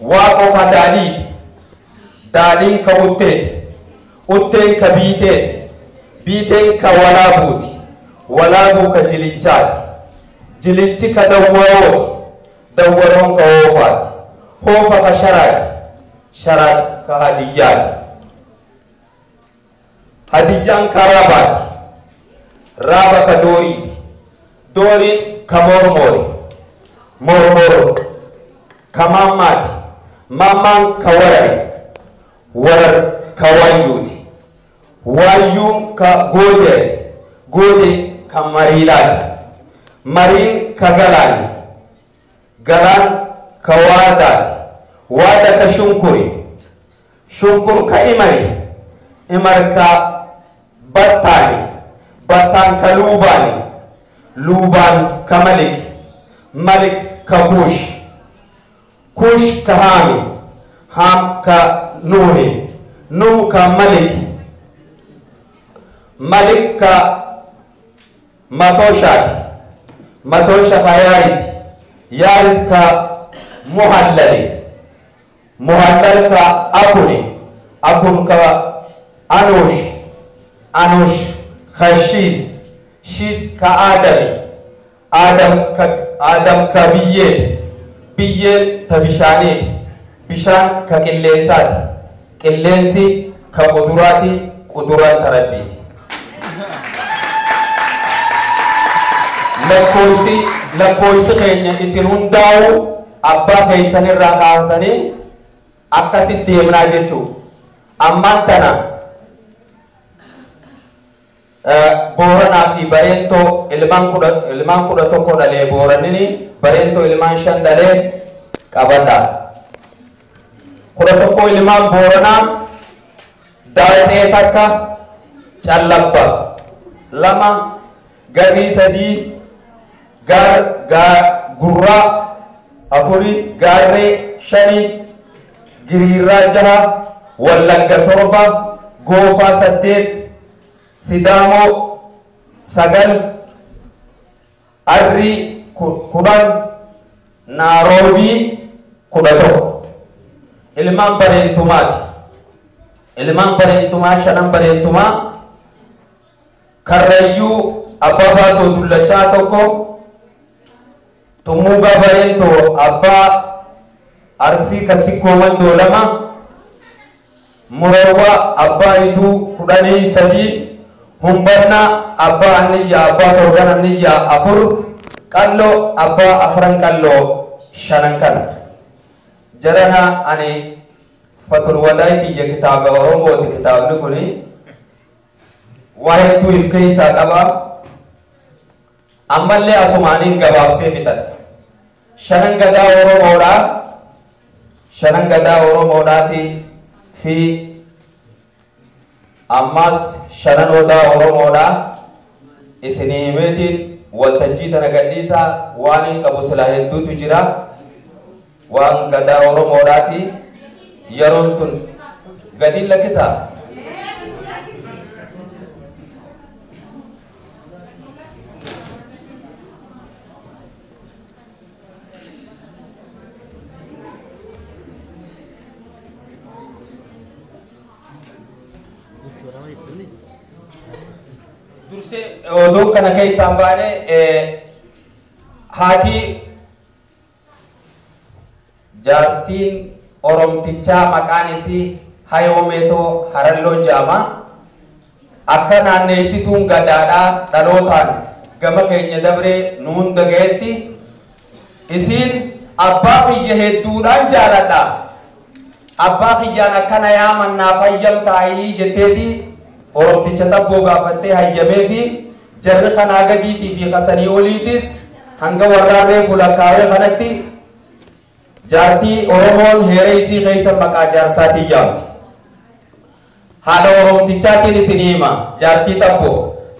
waaqoo ka daaliiti daaliin ka utteeti utteen ka biiteeti biiteen ka walaabuuti walaabuu ka jilichaati jilichi ka dawwarooti dawwaroon ka hoofaati hoofa ka sharaati sharaat ka ka raaba ka dooriiti dooriin ka mormoori mormoro ka mammaati mammaan ka warare warar ka wayyuuti wayyuun ka goodeeti goode ka mariilaati mariin ka galaani galaan ka waadaati waada ka shunkuri. Shunkur ka imari. Imar ka battaani battaan ka luubaani luubaan ka malik. Malik ka kuush ኩሽ ከሃሜ ሃም ከኖሄ፣ ኖህ ከመልክ፣ መልክ ከመቶሻት፣ መቶሻ ከያሪት፣ ያሪት ከሙሃለል፣ ሙሃለል ከአኩኒ፣ አኩን ከአኖሽ፣ አኖሽ ከሺዝ፣ ሺስ ከአደም፣ አደም ከብዬት ka qilleensaati qilleensi ka quduraati quduraan ta rabbiiti lakkoofsi lakkoofsi keenya isin hundaa'u abbaa keessanirraa kaasanii akkasitti deemnaa jechuu ammaan tana booranaa fi bareentoo ilmaan kudha ilmaan kudha tokko dhalee booranini bareentoo ilmaan shan dhalee qabadha kudha tokko ilmaan booranaa daacee takka callabba lama garrii sadii gurraa afuri gaarree shani giriirraa jaha wallagga torba goofaa saddeet sidaamoo sagal arrii kudhan naaroobii kudha tokko ilmaan bareentumaati ilmaan bareentumaa shanan bareentumaa karrayyuu abbaa baasoo dullachaa tokko Tumuga Barento Abba Arsi Kasikko Mandoo lama Murawa Abba Itu kudhanii sadii Humbanna Abba Anniyyaa Abbaa Torban Anniyyaa afur కల్లో అబ్బ అఫరంకల్లో షనంకన్ జరన అనే ఫతుల్ వదాయి కియ్య కితాబ ఒరంగోతి కితాబ్ నుకుని waa'ee hedduu if keessaa qaba ammallee asumaaniin gabaabsee fitan shanan gadaa oromoodhaa shanan gadaa oromoodhaati fi ammaas shanan odaa oromoodhaa isinii meetiin waltajjii tana gadhiisaa waan hin qabu silaa hedduutu jira waan gadaa oromoodhaati yeroon tun gadiin lakkisaa dursee oduu kana keessaan baane haati jaartiin oromtichaa maqaan isii hayoomeetoo haralloon jaama akka naanneessituun gadaadhaa dhalootaan gama keenya dabree nu hunda ga'etti isiin abbaa kiyya hedduudhaan jaaladha abbaa kiyyaan akkana yaamannaa fayyam taa'ii jetteeti oromticha tabboo gaafattee hayyamee fi jarri kanaa gadiitii fi kasanii oliitis hanga warraarree fulakkaawee kanatti jaartii oromoon heera isii keessa maqaa jaarsaatii yaamti. Haadha oromtichaatiin isin hima jaartii tabboo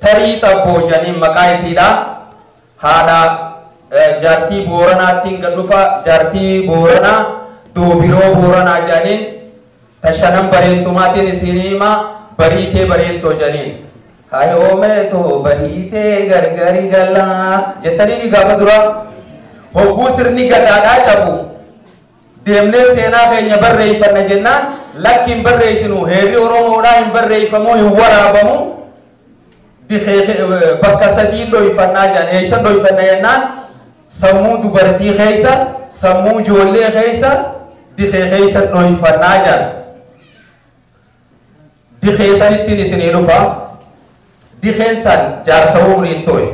tarii tabboo janiin maqaa isiidha. Haadha jaartii booranaattiin gad dhufa jaartii booranaa doobiroo booranaa janiin tashanan bareentumaatiin isin hima. बरी थे बरेन तो जरीन हाय ओ मैं तो बरी थे गरगरी गला जितनी भी गाफा दुरा हो गुसर सिरनी गदादा चबू। देमने सेना के नबर रही पर नजना जिन्ना बर इंबर रही सिनु। हेरी ओरो मोड़ा इन बर रही फमो युवरा बमो। दिखे बक्का सदी लो इफना जाने, ऐसा लो इफना याना समू दुबरती खैसा समू जोले खैसा दिखे खैसा लो इफना जान। Keessa dhoyfannaa jedhan dikeessanittiin isinii dhufa dikeen san jaarsa umriin ture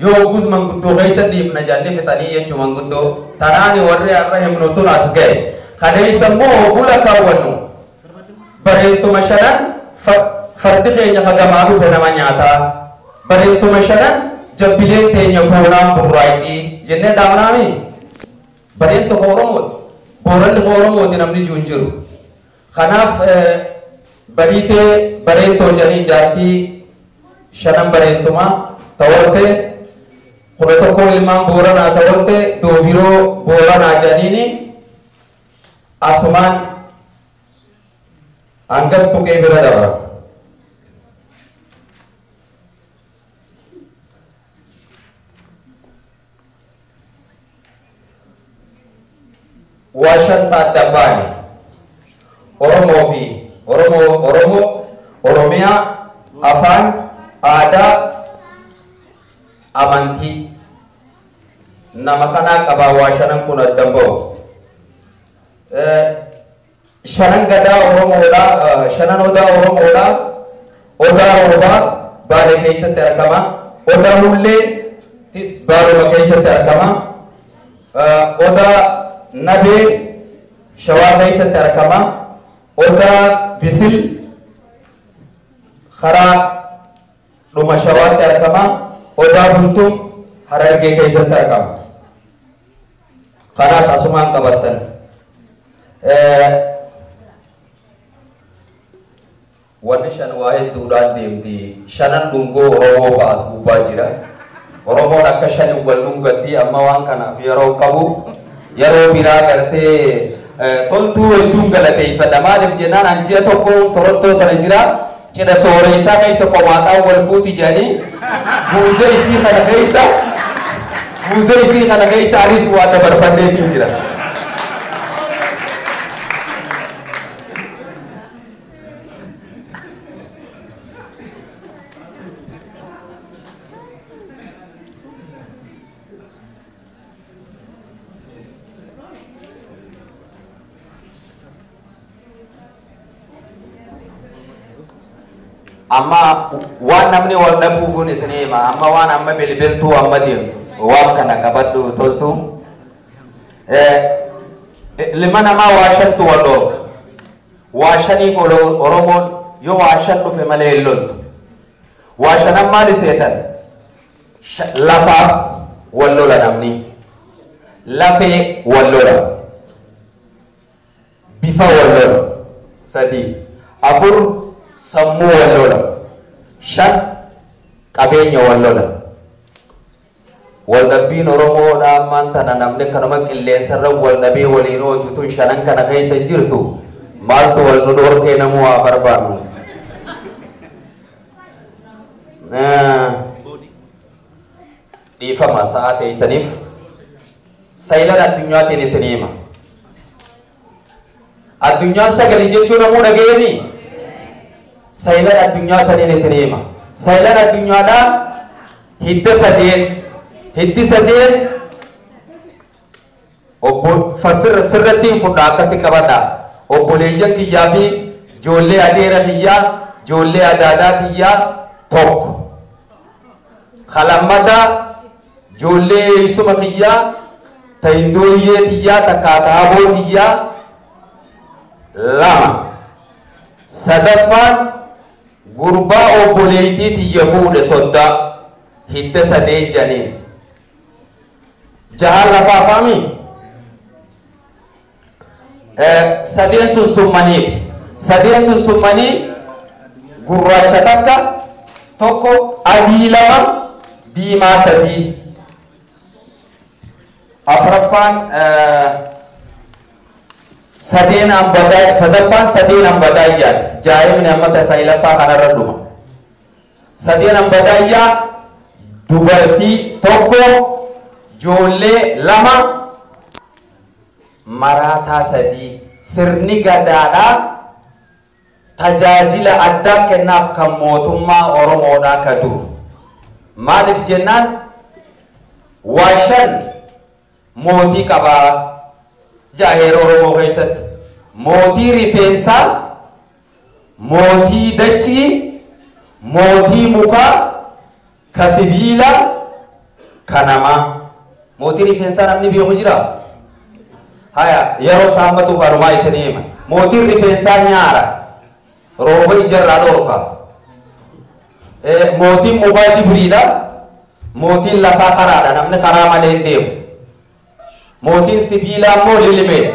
yoo gus manguddoo keessa dhiifna jalli fixanii jechuu manguddoo tanaani warri har'a himnu tun as ga'e kadeessa immoo gula kaawwannu bareentuma shanan fardi keenya kagamaa dhufe nama nyaataa bareentuma shanan jabbileen teenya foonaan burraayitii jennee dhaabnaami bareentu ka oromooti ka hin jiru kanaaf bariitee bareentoo janii jaartii shanan bareentumaa tawartee kudha tokko ilmaan booranaa tawartee doobiroo booranaa janiini asumaan angas tuqee bira dabra. Waashan Oromoo Oromoo Oromiyaa afaan aadaa amantii nama kanaa qabaa waa shanan kun addan ba'u. shanan gadaa oromoodha shanan odaa oromoodha odaa roobaa baalee keessatti argama odaa hulleetis baaluma keessatti argama odaa nabee shawaa keessatti argama odaa bisil karaa dhuma shawaatti argama odaa bultum harargee keessatti argama. Kanaas asumaan qabattan. Wanni shan waa hedduudhaan deemti shanan dhungoo oromoo fa'as gubbaa jira. Oromoon akka shanin wal dhungatti amma waan kanaaf yeroo qabu yeroo biraa gartee toltuu hedduun galateeffadha maaliif jennaan an ji'a tokko torontoo tana jira cidha sooreessaa keessa qomaaxaan wal fuuti jedhanii buuzee isii kana keessa buuzee isii kana keessa anis waa dabarfanneetiin jira. Amma waan namni wal dhabuufuun isin hima amma waan amma bilbiltuu amma deemtu waan kana qabadhu toltu lima namaa waa shantu wal dhoorga waa shaniif oromoon yoo waa shan dhufe malee hin loltu waa shanan maal iseetan lafaaf wal lola namni lafee wal lola bifa wal lola sadii afur sammuu walloona. Shan qabeenya walloona. Waldhabbiin Oromoodhaa ammaan tana namni akkanuma qilleensarra waldhabee waliin hojjetuun shanan kana keessa jirtu maaltu wal dhodhortee namuu haa barbaannu. Dhiifama sa'aa teessaniif saayilaan addunyaatiin isinii hima. Addunyaan sagalee jechuun namuu dhaga'ee saylan addunyaa saniin isin hima saylan addunyaadhaa hidda sadeen hiddi sadeen obbo firrattiin fudha akkasi qabadha obboleeyyan kiyyaa fi joollee adeera kiyyaa joollee adaadaa kiyyaa tokko kalammata joollee eeysuma kiyyaa ta hindooyyee kiyyaa takka akaaboo kiyyaa lama sadaffaan gurbaa obboleeytii tiyya fuudhe soddaa hidda sadeen janiin jahaan lafaafaami sadeen sun summaniiti sadeen sun summanii gurraacha takka tokko adii lama diimaa sadii afraffaan sadeen ambadaa sadaffaan sadeen ambadaayyaa jaa'imni amma tasaayilaffaa kanarra dhuma sadeen ambadaayyaa dubartii tokko joollee lama maraataa sadii sirni gadaadhaa tajaajila addaa kennaaf kan mootummaa Oromoodhaa ka dur. Maaliif jennaan waa shan mootii qabaa jaaheera Oromoo keessatti. Mootii mukaa, ka sibiila, ka namaa. Mootii rifeensaa namni beeku jiraa? haya yeroo saammatuuf harumaa isinii hima mootiin rifeensaa nyaara rooba ijarraa dhorka mootiin mukaa jibriidha mootiin lafaa karaadha namni karaa malee hin deemu mootiin sibiilaa immoo lilimeedha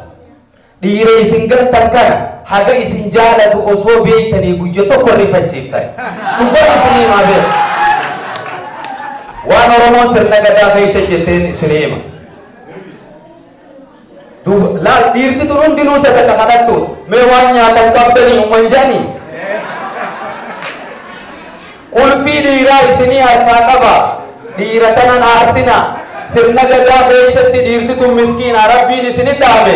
dhiira isin galtan kana haga isin jaalatu osoo beeytanii guyya tokko rifachiiftan dhugaa isinii maa beeku waan oromoo sirna gadaa keessa jetteen isinii hima laal dhiirti tun hundinuu sadaka kadhattu mee waan nyaatan qabdanii umman jaanii qulfii dhiiraa isinii harkaa qaba dhiira tanan aarsina sirna gadaa keessatti dhiirti tun miskiina rabbiin isinit dhaame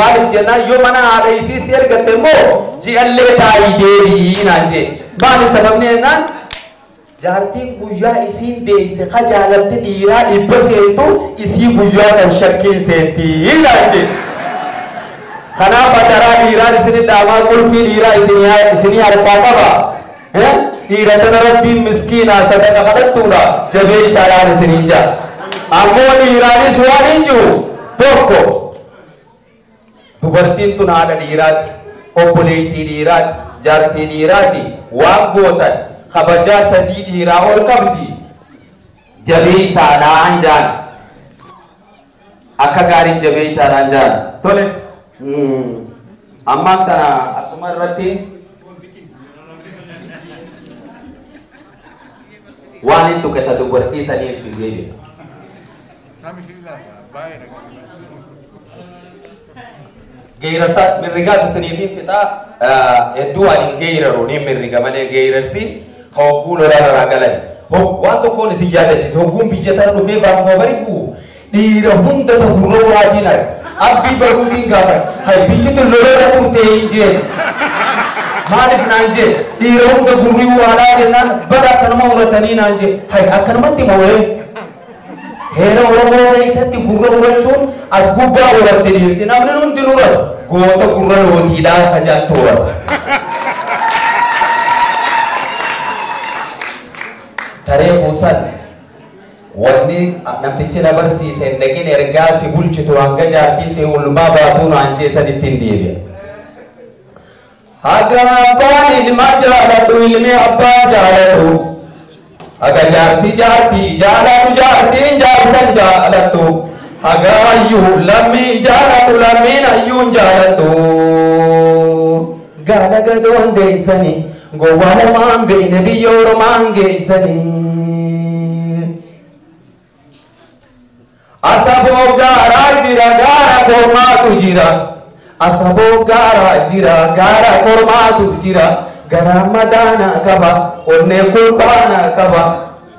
maaliif jennaan yoo mana haadha isii si argatte immoo ji'allee taa'ii deebi'ii naan jee maaliif sababni jennaan jaartiin guyyaa isiin deeyse ka jaalalti dhiiraa dhibba seentu isii guyyaa san shakkiin seentii naan jee kanaaf adaraa dhiiraan isinit dhaamaa qulfii dhiiraa isinii harkaa qaba dhiira tana rabbiin miskiinaa sadaqa kadhattuudha jabee isaadhaan isinii jaa ammoo dhiiraanis waan hin jiru tokko dubartiin tun haadha dhiiraati obboleettii dhiiraati jaartii dhiiraati waan gootan kabajaa sadii dhiiraa ol qabdi jabee isaadhaan jaan akka gaariin jabee isaadhaan jaan tole. Ammaan kana asuma irratti waan hin tuqeta dubartii sanii itti deebi'a. Geerarsa mirrigaas isiniifin fixaa hedduu waan hin geeraru ni mirriga malee geerarsi hogguu lola loraa galan. Waan tokkoon isin yaadachiisa hogguun biyya tana dhufee baafoo bari bu'u dhiira hunda tahuroo waatiin arga. abbii baruutiin gaafa hay biyyi tun lola turtee hin jee maaliif naan jee dhiira hunda gurrii waalaa jennaan bada akkanuma uratanii naan jee hay akkanumatti moo'ee heera oromoo keessatti gurra urachuun as gubbaa uratte dhiirti namni hundi uratu goota gurra lootiidhaa kajaattu uratu. Taree kuusan wanni namtichi na barsiise hin dhaqin ergaa si bulchitu hanga jaartiin ta'e oolmaa baatuu naan jeessan ittiin deebi'a. Haga abbaan ilma jaalatu ilmi abbaa jaalatu. Haga jaarsi jaartii jaalatu jaartiin jaarsan jaalatu. Haga hayyuu lammii jaalatu lammiin hayyuun jaalatu. Gaala gadoon deessanii gowwaa homaan beekne biyya oromaan geessanii. Asaboo gaaraa jira gaara kormaatu jira. Asaboo gaaraa jira gaara kormaatu jira. Garaan madaana qaba onnee kulbaana qaba.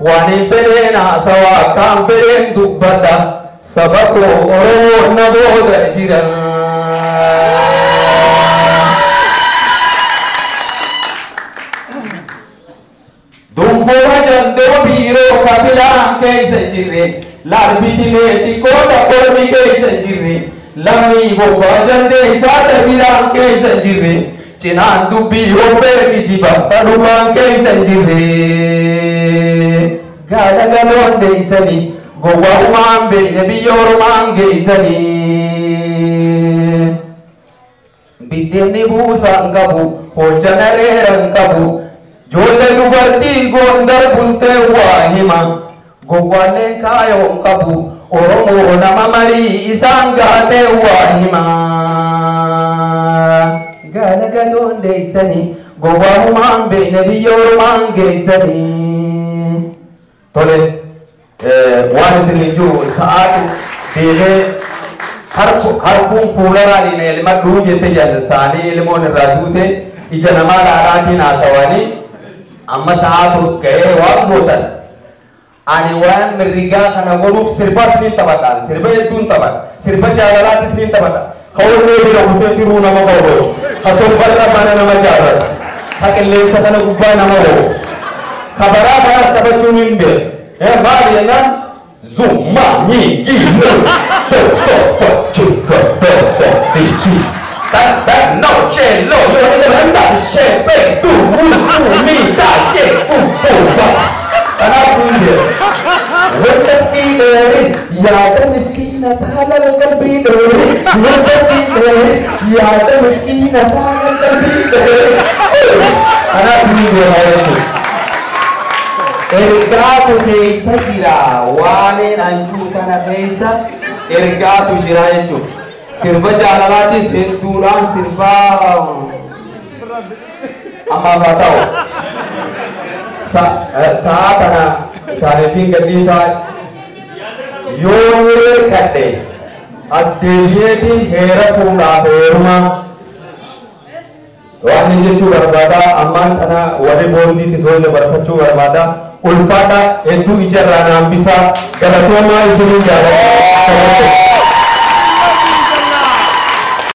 Waan hin fedheen haasawaa akkaan fedheen dubbadha. Saba koo Oromoo na booda jira. Dunfoo jandoo biiroo kafilaan keessa jirre. Larbitine xiqqoota qormi keessa jirre. Lammii bobbaa jandee isaa tajiraan keessa jirre. cinaan dubbii hoffee kijiba tanumaan keeysan jirre londe isani gowwa umaan beeyne biyya oromaan geeysani biddeenni buusa hin qabu hojjan areera hin qabu joolle dubartii goondar bultee waa hima gowwaaleen kaayoo hin qabu oromoo nama marii isaan gaatee waa hima gaala galoon deeysani gowwaa umaan beeyne biyya oromaan geeysanii tole waan isin jiru sa'aatu deemee harkuun fuularaan ilma dhuu jette janna saanii ilmoon irraa duute ija namaa laalaatiin haasawanii amma sa'aatu ga'ee waan gootan ani waan mirrigaa kana godhuuf sirbas niin taphadhaan sirba hedduun taphadha sirba jaalalaattis niin taphadha ka onnee bira butee jiruu nama hawwatu ka sobbarra mana nama jaalatu ka qilleensa kana gubbaa nama hoo kabara bara sabatuni imbere barena eh, zuma nyingi doso chuka doso tiki tan tan no, che, lo yo ne ban da che, pe, tu wu su, mi da che, fu chu ba. Ana sunje wanda fi dare ya ta miskina sala wa kalbi dare wanda fi dare ya ta miskina sala wa kalbi dare eh, ana sunje ha yake ergaatu keessa jira waaneen anjuu kana keessa ergaatu jira jechuudha sirba jaalalaatti hedduudhaan sirbaa ammaaf haa ta'u sa'a kana isaaniifin gadhiisaa yoo hirkadhe as deebi'eeti heera fuudhaaf heerumaa waan jechuu barbaada ammaan kana warri boondiitti soo dabarfachuu barbaada ulfaadha hedduu ijarraa naambisaa galatoomaa isinii jaalladha